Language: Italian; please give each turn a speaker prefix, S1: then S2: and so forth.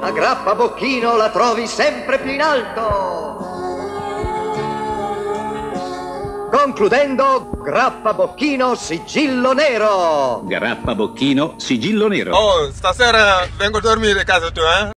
S1: La grappa Bocchino la trovi sempre più in alto. Concludendo, grappa Bocchino, sigillo nero.
S2: Grappa Bocchino, sigillo nero.
S3: Oh, stasera vengo a dormire a casa tua, eh?